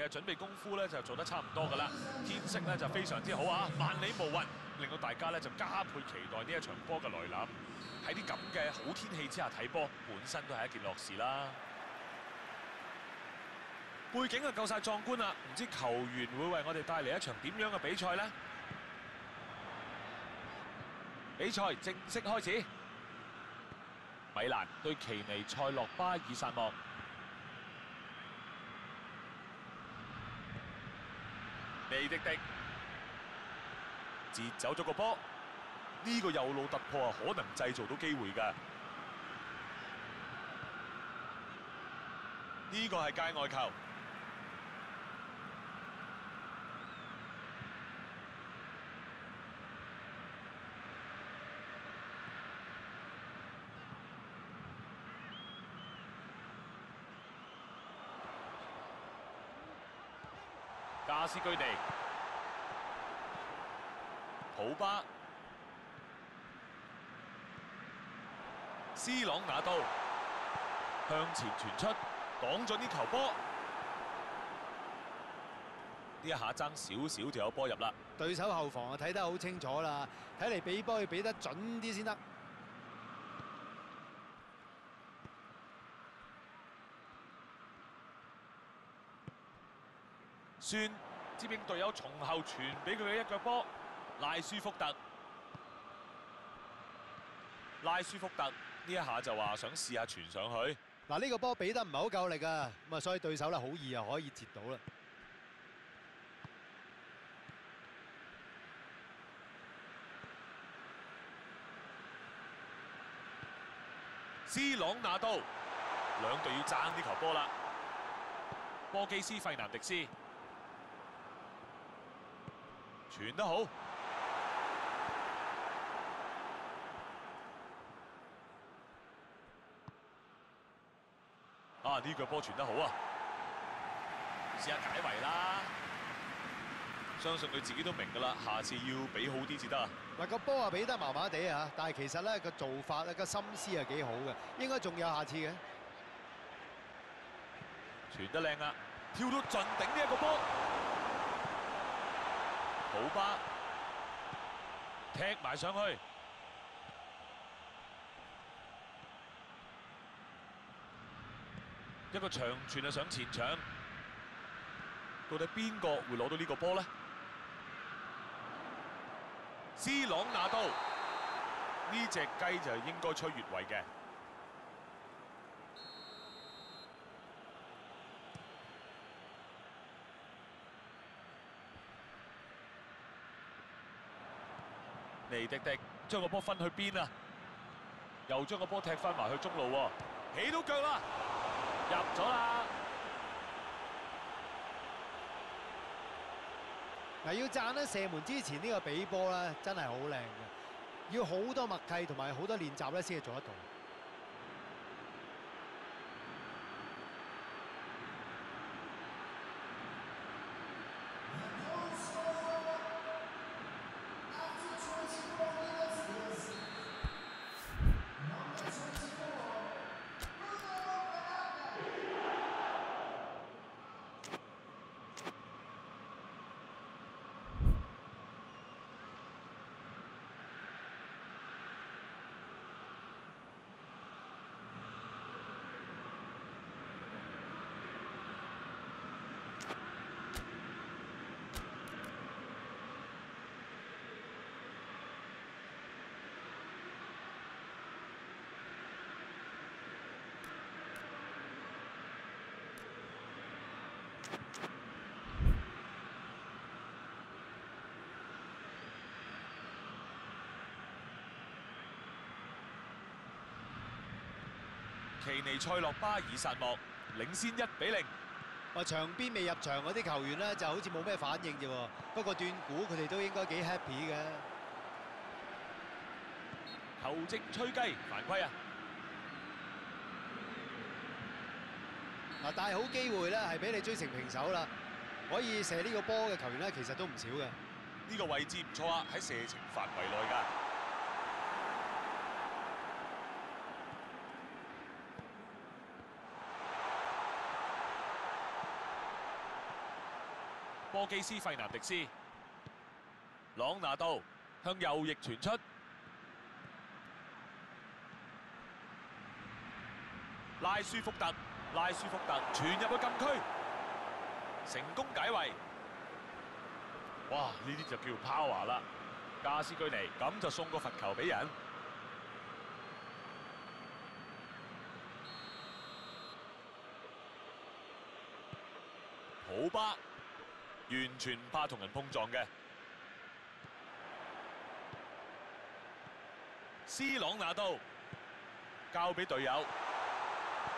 嘅準備功夫咧就做得差唔多㗎啦，天色咧就非常之好啊，萬里無雲，令到大家咧就加倍期待呢一場波嘅來臨。喺啲咁嘅好天氣之下睇波，本身都係一件樂事啦。背景啊夠晒壯觀啦，唔知球員會為我哋帶嚟一場點樣嘅比賽呢？比賽正式開始，米蘭對奇尼塞洛巴爾薩莫。尼迪迪截走咗个波，呢、个右路突破啊，可能制造到机会噶。呢、个系界外球。斯居地、普巴、斯朗拿度向前傳出，擋咗啲球波。呢一下爭少少就有波入啦。對手後防啊睇得好清楚啦，睇嚟俾波要俾得準啲先得。算接應隊友從後傳俾佢嘅一腳波，拉舒福特。拉舒福特呢一下就話想試下傳上去。嗱呢個波俾得唔係好夠力啊，咁啊所以對手咧好易啊可以截到啦。斯朗拿度，兩隊要爭呢球波啦。波基斯費南迪斯傳得好，啊呢腳波傳得好啊！試下解圍啦，相信佢自己都明㗎啦，下次要俾好啲至得啊！嗱個波啊俾得麻麻地啊，但係其實咧個做法咧個心思係幾好嘅，應該仲有下次嘅。傳得靚啊！跳到盡頂呢一個波，普巴踢埋上去，一個長傳啊上前場，到底邊個會攞到呢個波呢？斯朗拿度呢只雞就應該吹越位嘅。尼迪迪將個波分去邊啊？又將個波踢翻埋去中路喎，起到腳啦，入咗啦！嗱要讚咧射門之前呢個比波咧真係好靚嘅，要好多默契同埋好多練習咧先係做得到。奇尼塞洛巴爾薩莫領先一比零。話場邊未入場嗰啲球員咧就好似冇咩反應啫喎，不過斷估佢哋都應該幾 happy 嘅。球證吹雞犯規啊！嗱，但係好機會咧係俾你追成平手啦，可以射呢個波嘅球員咧其實都唔少嘅。呢個位置唔錯啊，喺射程範圍內㗎。波基斯費南迪斯，朗拿度向右翼傳出，拉舒福特，拉舒福特傳入去禁區，成功解圍。哇！呢啲就叫 power 啦。加斯居尼咁就送個罰球俾人。普巴完全唔怕同人碰撞嘅。斯朗拿度交俾隊友，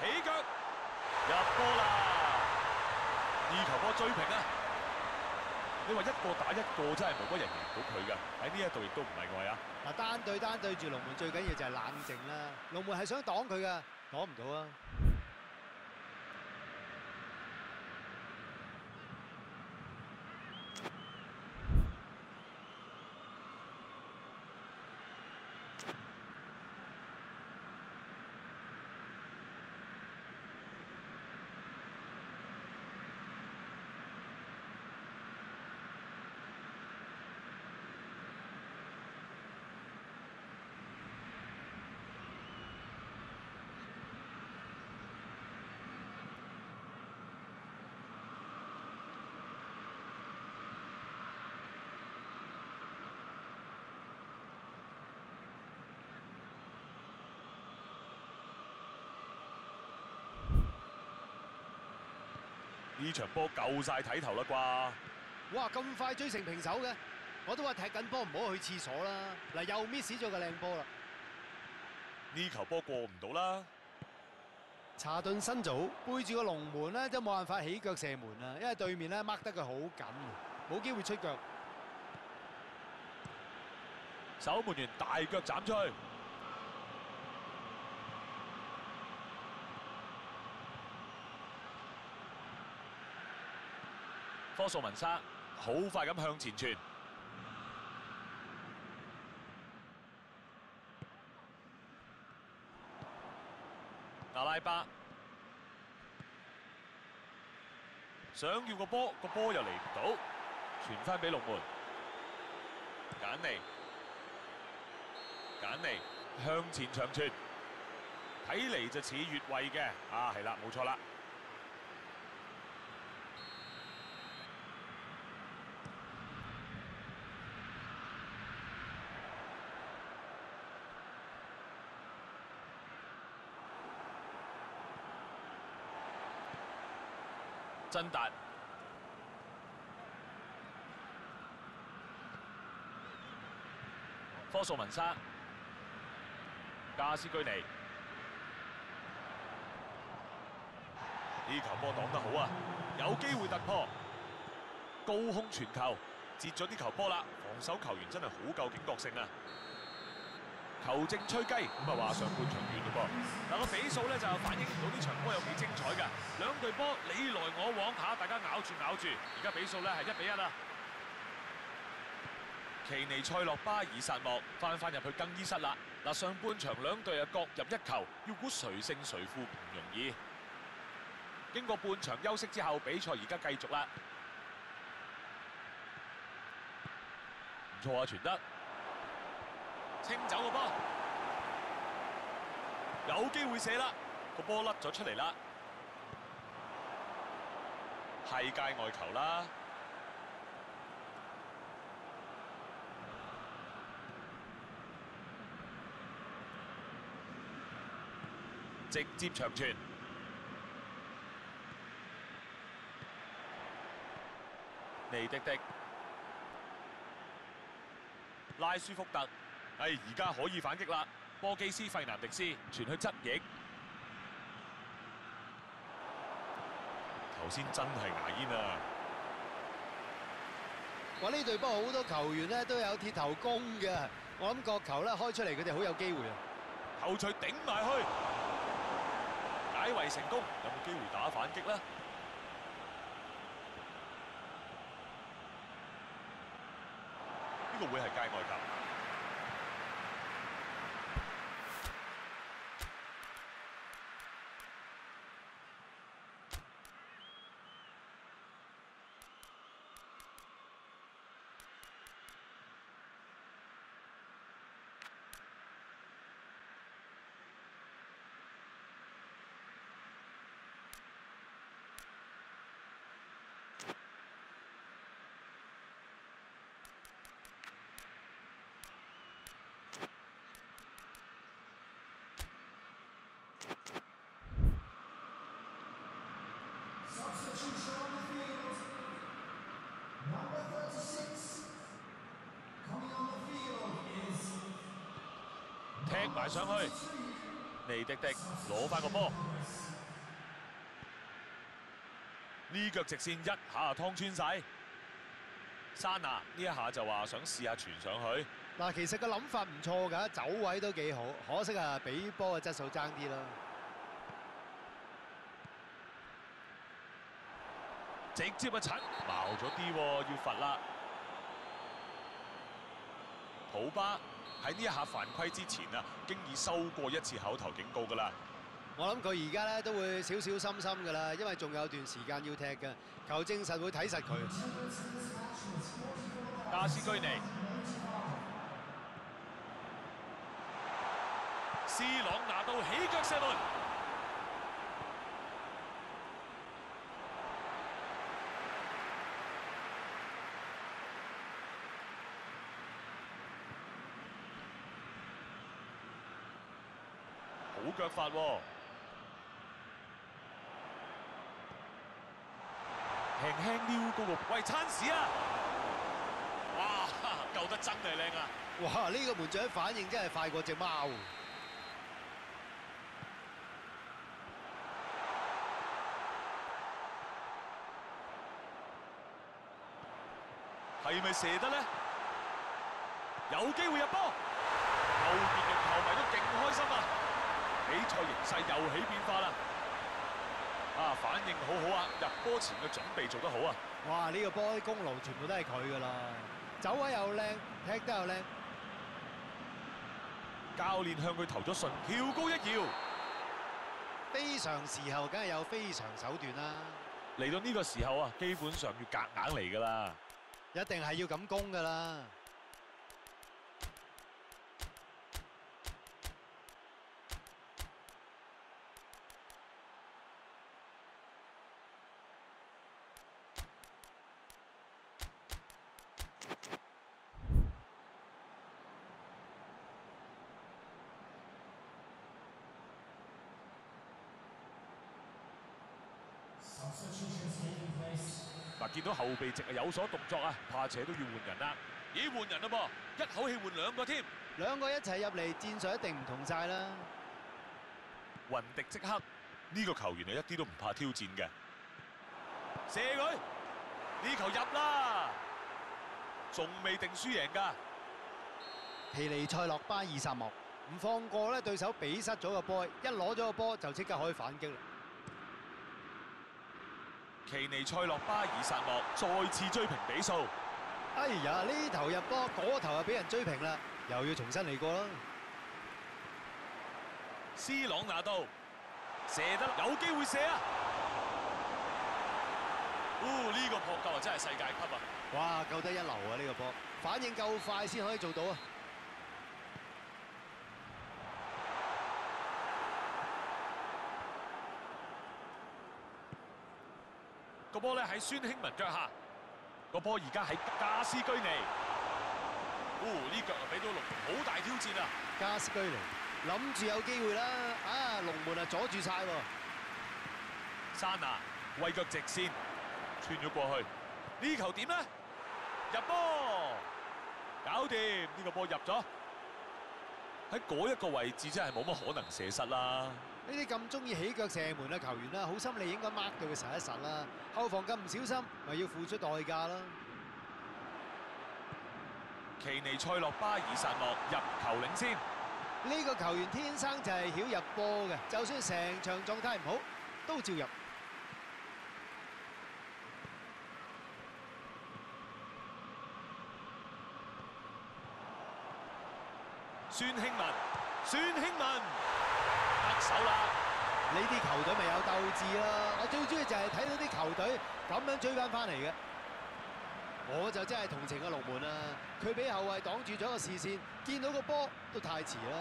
起腳入波啦！二球波追平啊！你話一個打一個真係冇乜人贏到佢㗎，喺呢一度亦都唔例外啊！嗱，單對單對住龍門最緊要就係冷靜啦。龍門係想擋佢㗎，擋唔到啊！呢場波夠晒睇頭啦啩！哇，咁快追成平手嘅，我都話踢緊波唔好去廁所啦。嗱，又 miss 咗個靚波啦。呢球波過唔到啦。查頓新組背住個龍門咧，都冇辦法起腳射門啦，因為對面咧 mark 得佢好緊，冇機會出腳。守門員大腳斬出去，科素文沙好快咁向前傳，阿拉巴想要個波，個波又嚟唔到，傳翻俾龍門，簡尼。簡尼向前長傳，睇嚟就似越位嘅，啊係啦，冇錯啦。真達科素文沙。加斯居尼呢球波擋得好啊，有機會突破，高空傳球截咗啲球波啦，防守球員真係好夠警覺性啊！球正吹雞，咁啊話上半場完嘞噃。嗱個比數咧就反映唔到呢場波有幾精彩㗎，兩隊波你來我往嚇，大家咬住咬住，而家比數咧係一比一啦。奇尼塞洛巴爾薩莫翻返入去更衣室啦。嗱，上半場兩隊啊各入一球，要估誰勝誰負唔容易。經過半場休息之後，比賽而家繼續啦。唔錯啊，傳得清走個波，有機會射啦，個波甩咗出嚟啦，係界外球啦。直接長傳，尼迪迪、拉舒福特，係而家可以反擊啦！波基斯費南迪斯傳去側翼，頭先真係牙煙啊！哇呢隊波好多球員咧都有鐵頭功嘅，我諗角球咧開出嚟佢哋好有機會啊！後隨頂埋去。解圍成功，有冇機會打反擊呢？呢個會係界外球。踢埋上去，尼迪迪攞翻個波，呢腳直線一下就劏穿晒。山拿呢一下就話想試下傳上去，嗱，其實個諗法唔錯㗎，走位都幾好，可惜啊，比波嘅質素争啲啦。直接一鏟矛咗啲喎，要罰啦。普巴喺呢一下犯規之前啊，經已收過一次口頭警告㗎啦。我諗佢而家咧都會小小心心㗎啦，因為仲有段時間要踢嘅，球證實會睇實佢。加斯居尼、斯朗拿到起腳射門，腳法喎，輕輕撩高個喂餐屎啊！哇，救得真係靚啊！哇！呢、個門將反應真係快過只貓。係咪射得咧？有機會入波，後邊嘅球迷都勁開心啊！比賽形勢又起變化啦！啊，反應好好啊！入波前嘅準備做得好啊！哇！呢、個波啲功勞全部都係佢噶啦，走位又靚，踢得又靚。教練向佢投咗信，跳高一搖。非常時候梗係有非常手段啦，嚟到呢個時候啊，基本上要夾硬嚟噶啦。一定係要咁攻噶啦。見到後備席啊有所動作啊，怕且都要換人啦。咦，換人啦噃，一口氣換兩個添。兩個一齊入嚟，戰術一定唔同晒啦。雲迪即刻呢、個球員係一啲都唔怕挑戰嘅，射佢呢球入啦，仲未定輸贏㗎。皮尼塞洛巴二殺莫唔放過咧，對手比失咗個波，一攞咗個波就即刻可以反擊啦。奇尼塞洛巴爾薩莫再次追平比數，哎呀，呢頭入波，嗰頭又俾人追平啦，又要重新嚟過啦。斯朗拿度射得有機會射啊！哦，呢、個撲救啊真係世界級啊！哇，救得一流啊！呢個波反應夠快先可以做到啊！波咧喺孫興文腳下，個波而家喺加斯居尼。哦，呢腳啊俾到龍門好大挑戰啊！加斯居尼諗住有機會啦，啊龍門啊阻住晒喎。山拿為腳直線穿咗過去，呢球點呢？入波，搞掂！呢、個波入咗，喺嗰一個位置真係冇乜可能射失啦。呢啲咁中意起腳射門嘅球員啦，好心你應該 mark 到佢實一實啦。後防咁唔小心，咪要付出代價啦。奇尼塞洛巴爾薩莫入球領先，呢個球員天生就係曉入波嘅，就算成場狀態唔好，都照入。孫興文，孫興文得手啦！呢啲球隊咪有鬥志啦！我最中意就係睇到啲球隊咁樣追翻翻嚟嘅，我就真係同情個龍門啦！佢俾後衞擋住咗個視線，見到個波都太遲啦！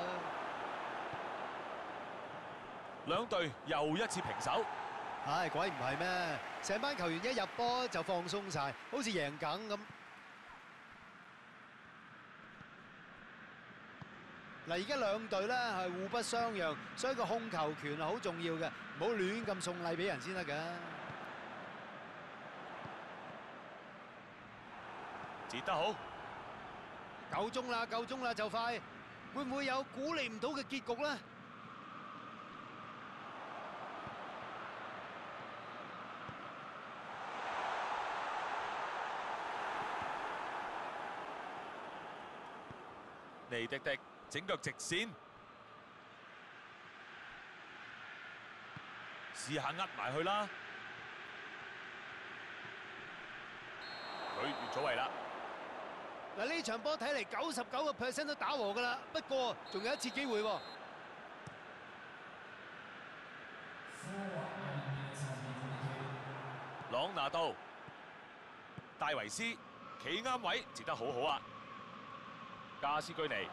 兩隊又一次平手。唉，鬼唔係咩？成班球員一入波就放鬆晒，好似贏緊咁。嗱，而家兩隊咧係互不相讓，所以個控球權係好重要嘅，唔好亂咁送禮俾人先得㗎。截得好，夠鐘啦，夠鐘啦，就快，會唔會有估你唔到嘅結局咧？尼迪迪。整腳直線，試下呃埋去啦。佢越咗位啦，嗱，呢場波睇嚟九十九個 percent 都打和㗎啦，不過仲有一次機會喎。朗拿度、戴維斯企啱位，截得好好啊！加斯居尼，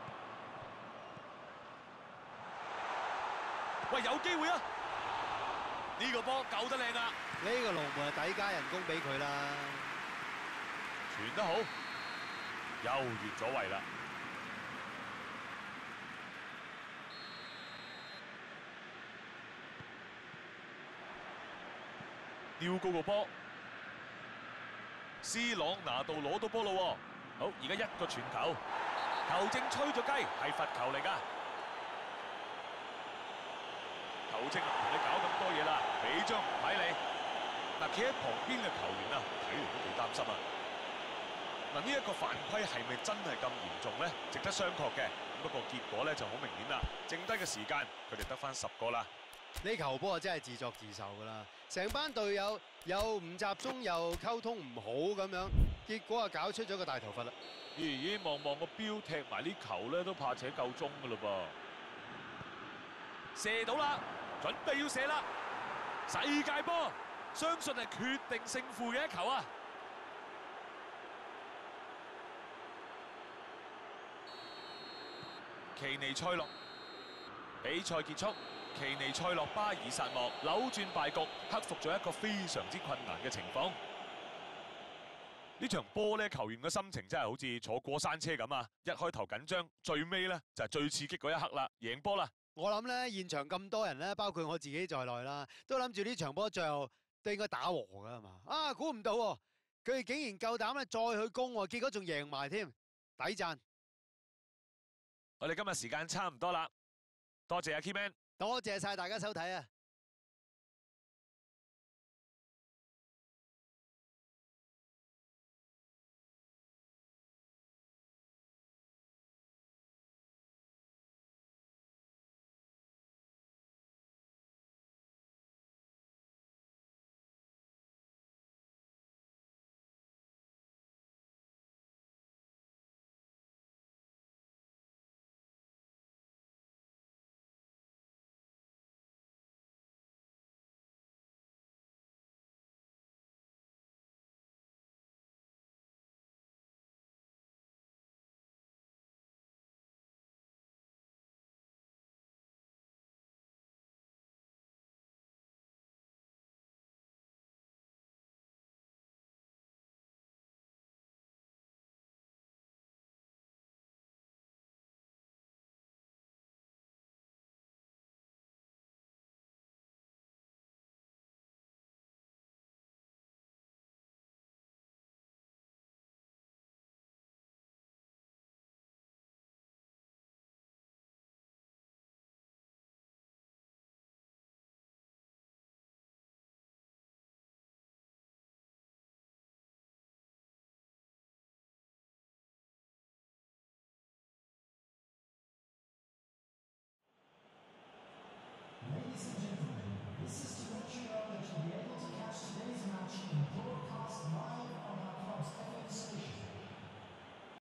喂有機會啊！呢、個波救得靚啊！呢個龍門係抵加人工俾佢啦。傳得好，又越咗位啦。吊高個波斯朗拿度攞到波咯喎。好，而家一個傳球，球證吹咗雞，係罰球嚟㗎。球證唔同你搞咁多嘢啦，俾張牌你。嗱，企喺旁邊嘅球員啊，睇嚟都幾擔心啊。嗱，呢一個犯規係咪真係咁嚴重呢？值得商榷嘅。不過結果咧就好明顯啦，剩低嘅時間佢哋得翻十個啦。呢球波啊真係自作自受㗎啦！成班隊友又唔集中，又溝通唔好咁樣，結果啊搞出咗個大頭髮啦！咦咦，望望個標踢埋呢球咧，都怕扯夠鐘㗎嘞噃。射到啦，準備要射啦！世界波，相信係決定勝負嘅一球啊！奇尼塞洛比賽結束，奇尼塞洛巴爾薩莫扭轉敗局，克服咗一個非常之困難嘅情況。呢場波咧，球員嘅心情真係好似坐過山車咁啊！一開頭緊張，最尾咧就係最刺激嗰一刻啦，贏波啦！我諗咧，現場咁多人咧，包括我自己在內啦，都諗住呢場波最后都應該打和㗎係嘛？啊，估唔到喎，佢哋竟然夠膽咧再去攻喎，結果仲贏埋添，抵讚！我哋今日時間差唔多啦，多謝阿 Keyman。多謝晒大家收睇啊！